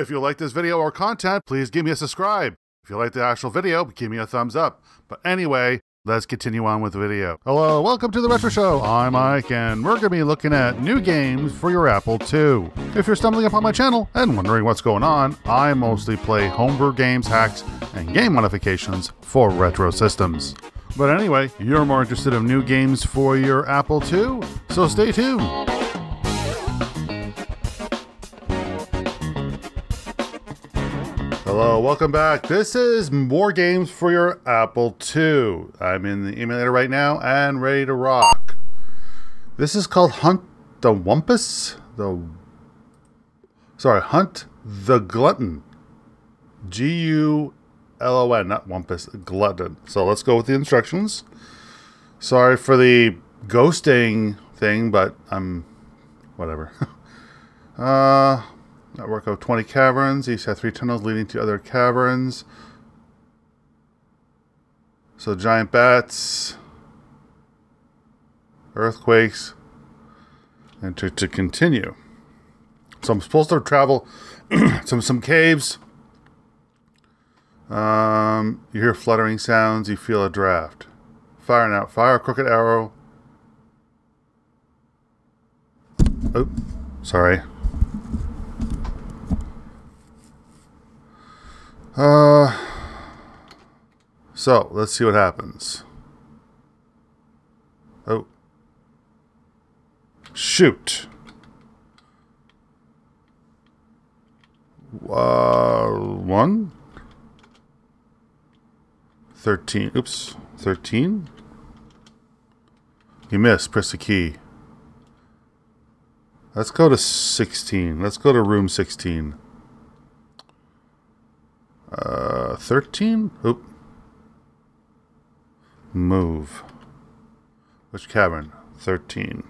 If you like this video or content, please give me a subscribe. If you like the actual video, give me a thumbs up. But anyway, let's continue on with the video. Hello, welcome to the Retro Show. I'm Mike, and we're going to be looking at new games for your Apple II. If you're stumbling upon my channel and wondering what's going on, I mostly play homebrew games, hacks, and game modifications for retro systems. But anyway, you're more interested in new games for your Apple II, so stay tuned. Hello, welcome back. This is more games for your Apple II. I'm in the emulator right now and ready to rock. This is called Hunt the Wumpus? The Sorry, Hunt the Gulon. G U L O N, not Wumpus, Gulon. So let's go with the instructions. Sorry for the ghosting thing, but I'm whatever. uh Network of 20 caverns. Each have three tunnels leading to other caverns. So giant bats, earthquakes, and to, to continue. So I'm supposed to travel some some caves. Um, you hear fluttering sounds. You feel a draft. Fire now. Fire a crooked arrow. Oh, sorry. Uh, so let's see what happens. Oh. Shoot. Uh, one. 13. Oops. 13. You missed. Press the key. Let's go to 16. Let's go to room 16. Uh, 13? Oop. Move. Which cavern? 13.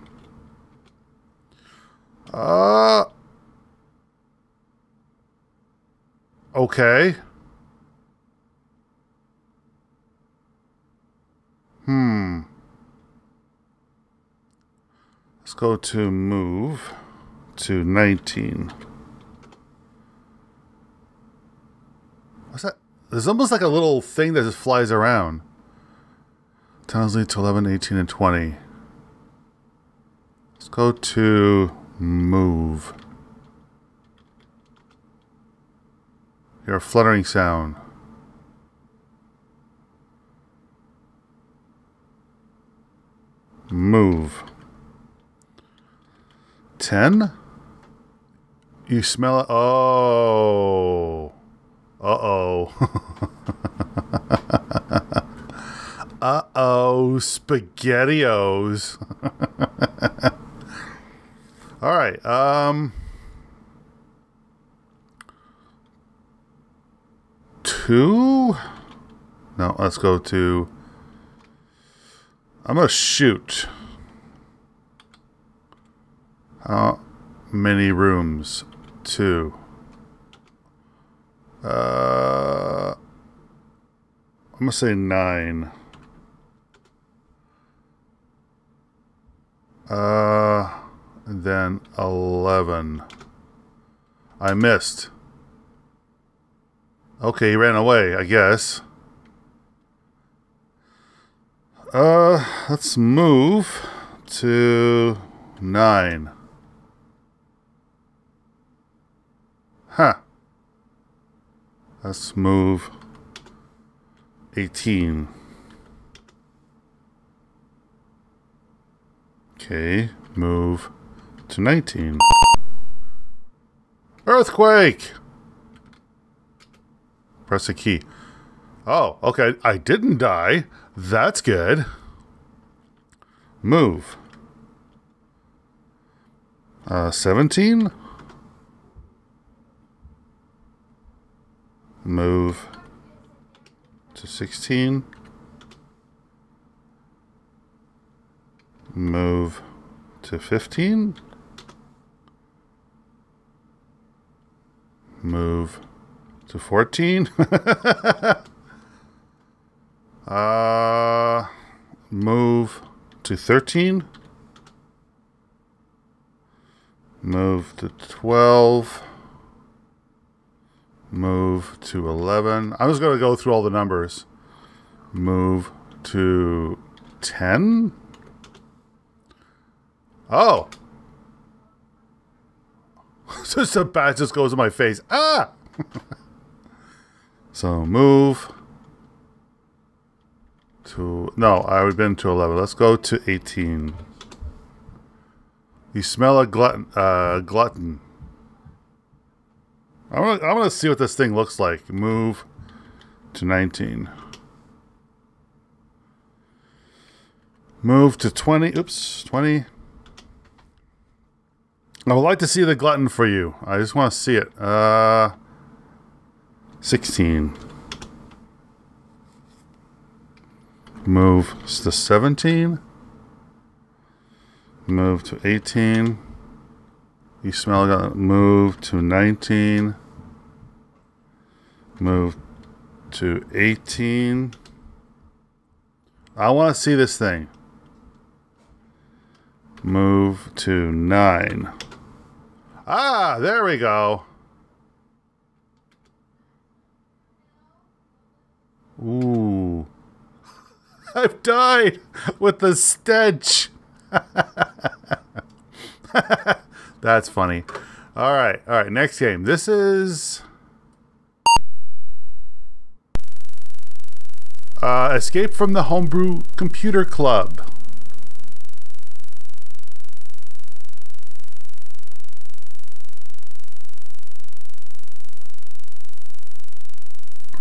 Uh. Okay. Hmm. Let's go to move to 19. What's that? There's almost like a little thing that just flies around. Towns lead to 11, 18, and 20. Let's go to move. Hear a fluttering sound. Move. 10? You smell it? Oh. Uh-oh. Uh-oh, spaghettios. All right. Um Two? No, let's go to I'm going to shoot. How many rooms? Two. Uh, I'm gonna say nine. Uh, and then eleven. I missed. Okay, he ran away, I guess. Uh, let's move to nine. Huh. Let's move 18. Okay, move to 19. Earthquake! Press a key. Oh, okay, I didn't die. That's good. Move. Uh, 17? Move to 16 move to 15 move to 14 uh move to 13 move to 12 Move to 11. I'm just going to go through all the numbers. Move to 10. Oh. just a bat just goes in my face. Ah! so move to... No, I have been to 11. Let's go to 18. You smell a gulon. Uh, gulon. I'm gonna, I'm gonna see what this thing looks like. Move to 19. Move to 20. Oops, 20. I would like to see the gulon for you. I just want to see it. Uh, 16. Move to 17. Move to 18. You smell it. Move to 19. Move to 18. I want to see this thing. Move to 9. Ah, there we go. Ooh. I've died with the stench. That's funny. All right, all right. Next game. This is uh, Escape from the Homebrew Computer Club.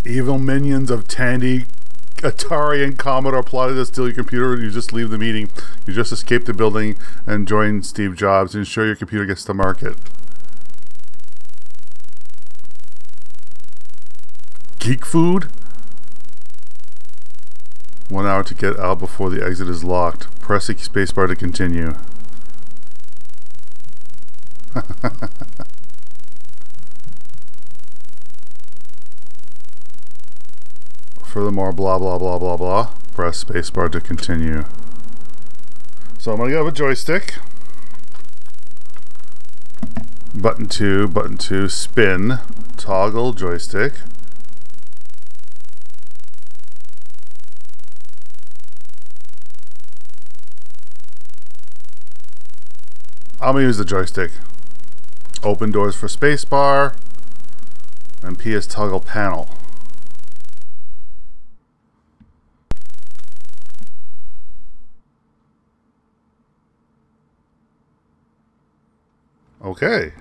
Evil minions of Tandy, Atari, and Commodore plotted to steal your computer you just leave the meeting. You just escape the building and join Steve Jobs and ensure your computer gets to market. Geek food? One hour to get out before the exit is locked. Press the spacebar to continue. Furthermore, blah blah blah blah blah. Press spacebar to continue. So I'm gonna go with joystick. Button two, button two, spin, toggle joystick. I'm gonna use the joystick. Open doors for spacebar and PS toggle panel. Okay.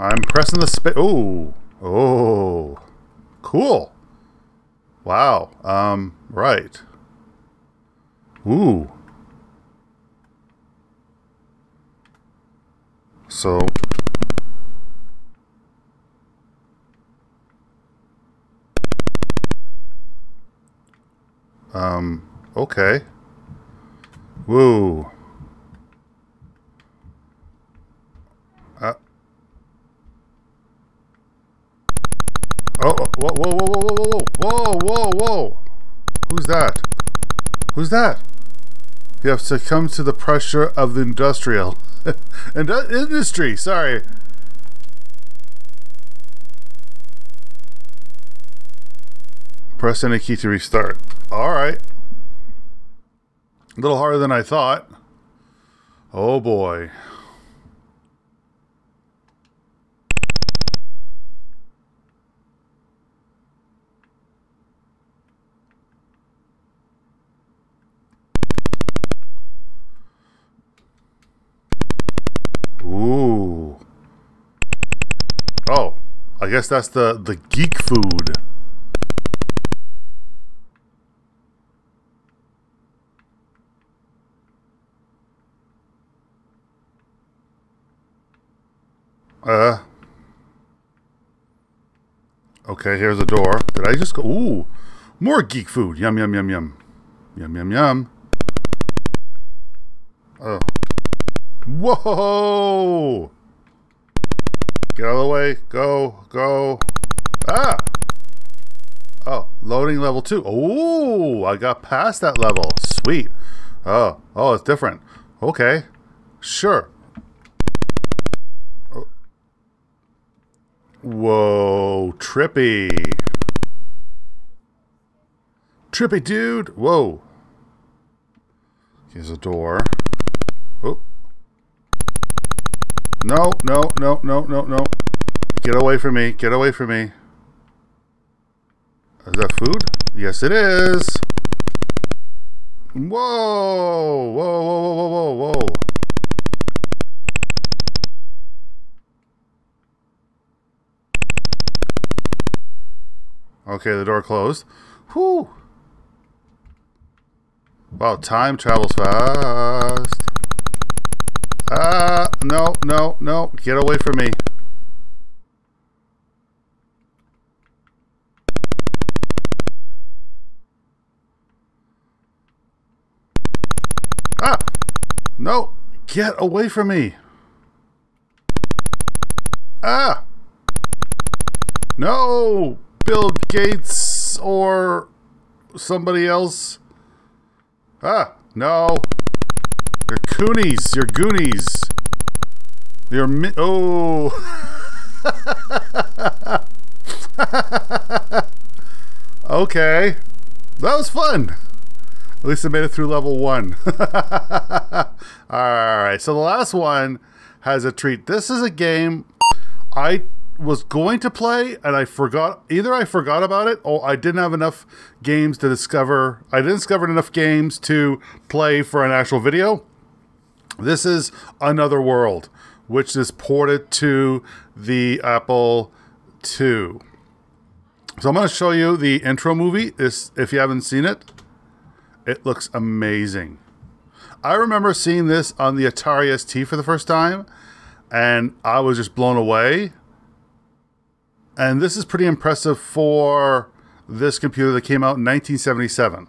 I'm pressing the space. Oh. Oh. Cool. Wow. Um, right. Ooh. So. Um, okay. Woo. Oh, whoa, whoa, whoa, whoa, whoa, whoa, whoa, whoa, whoa. Who's that? Who's that? You have succumbed to the pressure of the industrial Uh, industry. Sorry. Press any key to restart. All right. A little harder than I thought. Oh boy. Ooh. Oh, I guess that's the, the geek food. Uh. Okay, here's a door. Did I just go? Ooh, more geek food. Yum, yum, yum, yum. Yum, yum, yum. Oh. Whoa! Get out of the way. Go, go. Ah! Oh, loading level two. Oh, I got past that level. Sweet. Oh, oh, it's different. Okay. Sure. Whoa, trippy. Trippy, dude. Whoa. Here's a door. Oh. No, no, no, no, no, no. Get away from me. Get away from me. Is that food? Yes, it is. Whoa. Whoa, whoa, whoa, whoa, whoa. Okay, the door closed. Whew. Wow, time travels fast. No, no, no. Get away from me. Ah! No! Get away from me! Ah! No! Bill Gates or somebody else. Ah, no. You're Coonies. You're Goonies. You're mi- Oh. okay. That was fun. At least I made it through level one. Alright, so the last one has a treat. This is a game I was going to play and I forgot either I forgot about it or I didn't have enough games to discover I didn't discover enough games to play for an actual video. This is Another World, which is ported to the Apple II. So I'm going to show you the intro movie this if you haven't seen it. It looks amazing. I remember seeing this on the Atari ST for the first time and I was just blown away and this is pretty impressive for this computer that came out in 1977.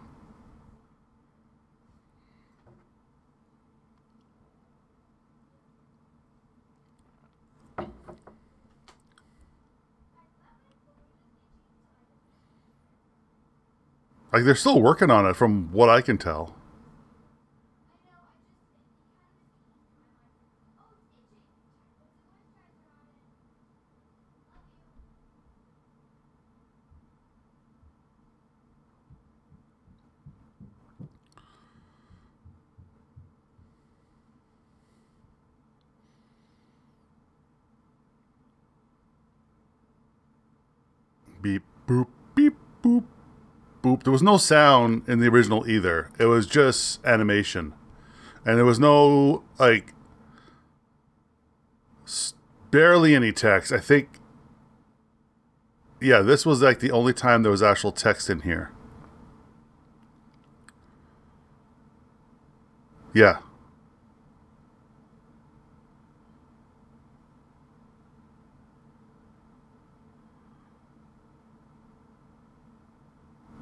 Like they're still working on it from what I can tell. beep boop beep boop boop. There was no sound in the original either. It was just animation, and there was no like barely any text. I think. Yeah, this was like the only time there was actual text in here. Yeah.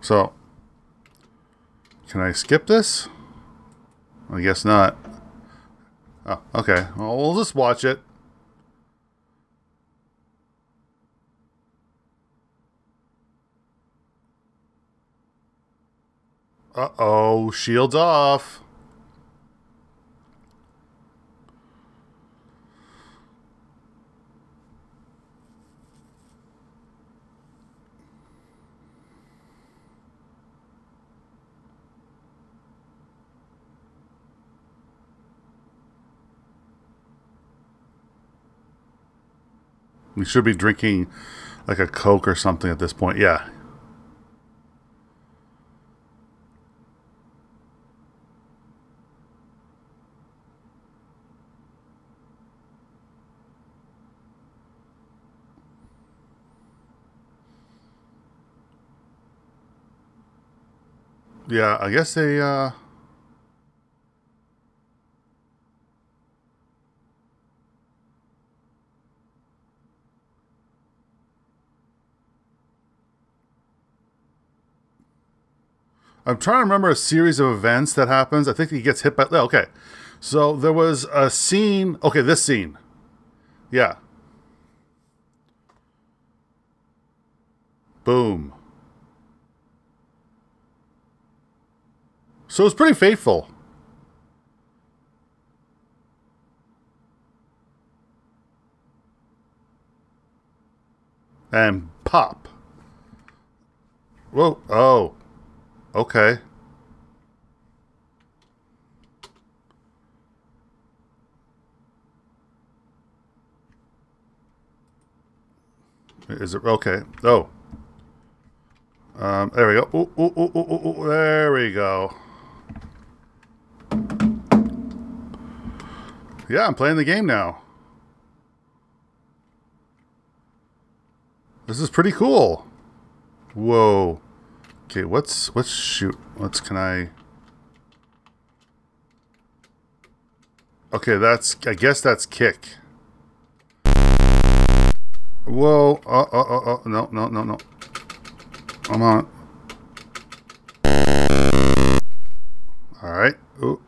So, can I skip this? I guess not. Oh, okay. Well, we'll just watch it. Uh-oh, shields off. We should be drinking like a Coke or something at this point. Yeah. Yeah, I guess they uh I'm trying to remember a series of events that happens. I think he gets hit by. Okay, so there was a scene. Okay, this scene. Yeah. Boom. So it's pretty faithful. And pop. Whoa. Oh. Okay. Is it okay? Oh. Um, there we go. Ooh, ooh, ooh, there we go. Yeah, I'm playing the game now. This is pretty cool. Whoa. Okay, what's what's shoot? What's can I? Okay, that's I guess that's kick. Whoa! Oh, oh, oh, oh! No, no, no, no! Come on! All right. Ooh.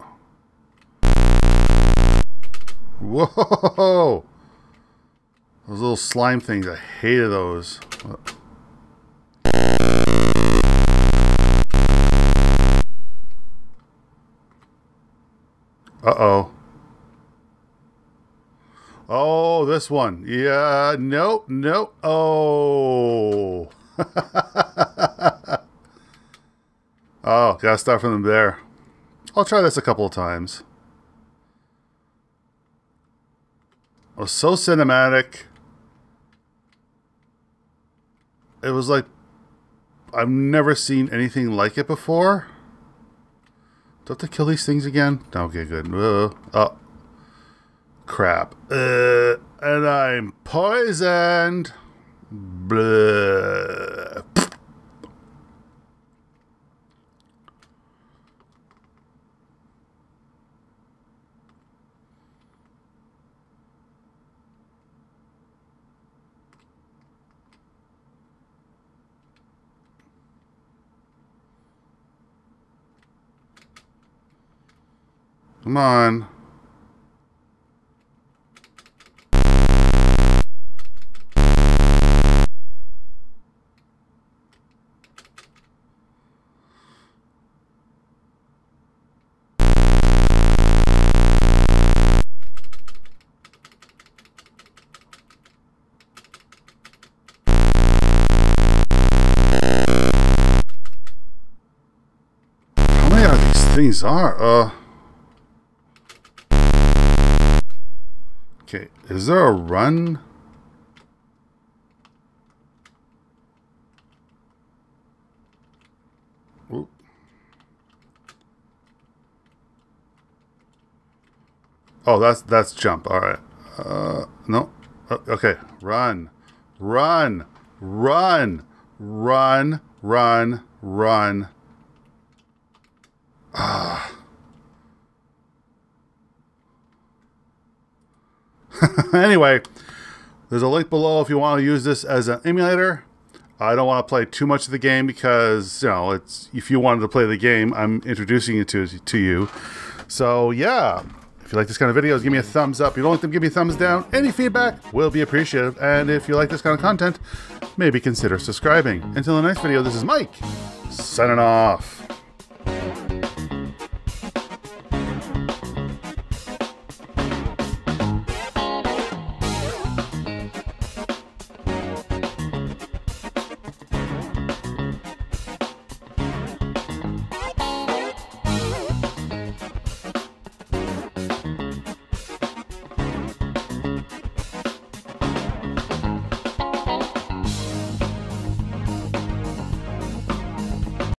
Whoa! Those little slime things, I hated those. Uh-oh. Oh, this one. Yeah, nope, nope. Oh. oh, gotta start from there. I'll try this a couple of times. It was so cinematic. It was like I've never seen anything like it before. Do I have to kill these things again? Okay, good. Uh, oh. Crap. Uh, and I'm poisoned. Blah. Come on. Things are? Uh... Okay, is there a run? Oh, that's that's jump. All right. Uh, no. Okay, run, run, run, run, run, run. Ah. anyway, there's a link below if you want to use this as an emulator. I don't want to play too much of the game because, you know, it's if you wanted to play the game, I'm introducing it to, to you. So, yeah. If you like this kind of videos, give me a thumbs up. If you don't like them, give me a thumbs down. Any feedback will be appreciated. And if you like this kind of content, maybe consider subscribing. Until the next video, this is Mike, signing off.